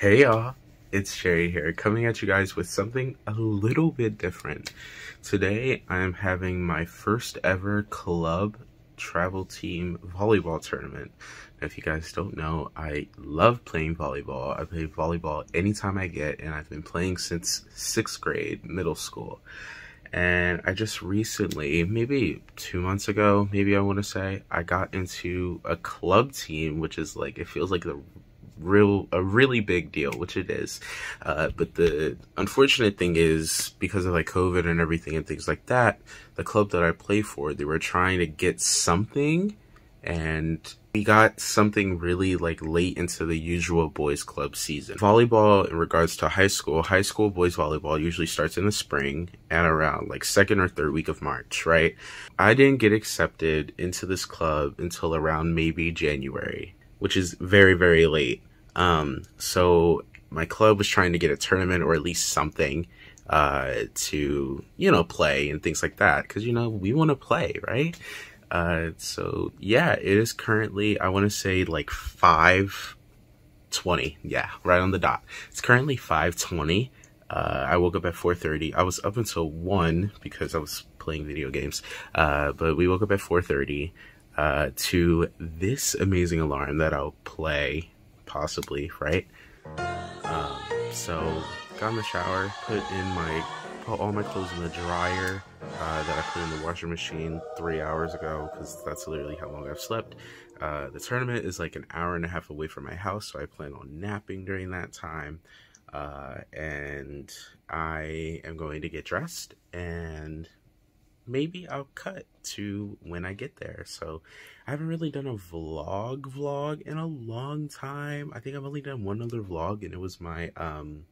Hey y'all, it's Cherry here, coming at you guys with something a little bit different. Today, I'm having my first ever club travel team volleyball tournament. Now, if you guys don't know, I love playing volleyball. I play volleyball anytime I get, and I've been playing since sixth grade, middle school. And I just recently, maybe two months ago, maybe I want to say, I got into a club team, which is like, it feels like the real a really big deal, which it is. Uh, but the unfortunate thing is because of like COVID and everything and things like that, the club that I play for, they were trying to get something and we got something really like late into the usual boys club season. Volleyball in regards to high school, high school boys volleyball usually starts in the spring and around like second or third week of March, right? I didn't get accepted into this club until around maybe January, which is very, very late. Um, so my club was trying to get a tournament or at least something uh, to, you know, play and things like that. Cause, you know, we want to play, right? Uh, so yeah, it is currently, I want to say like 520. Yeah, right on the dot. It's currently 520. Uh, I woke up at 4.30. I was up until 1 because I was playing video games. Uh, but we woke up at 4.30 uh, to this amazing alarm that I'll play possibly, right? Um, so got in the shower, put in my put all my clothes in the dryer uh, that I put in the washing machine three hours ago because that's literally how long I've slept. Uh, the tournament is like an hour and a half away from my house, so I plan on napping during that time. Uh, and I am going to get dressed and maybe I'll cut to when I get there. So I haven't really done a vlog vlog in a long time. I think I've only done one other vlog and it was my um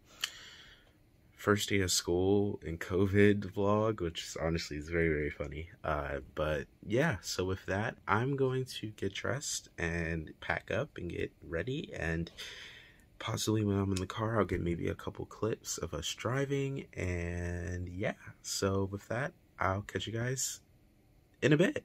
first day of school and COVID vlog, which honestly is very, very funny. Uh, but yeah, so with that, I'm going to get dressed and pack up and get ready. And possibly when I'm in the car, I'll get maybe a couple clips of us driving. And yeah, so with that, I'll catch you guys in a bit.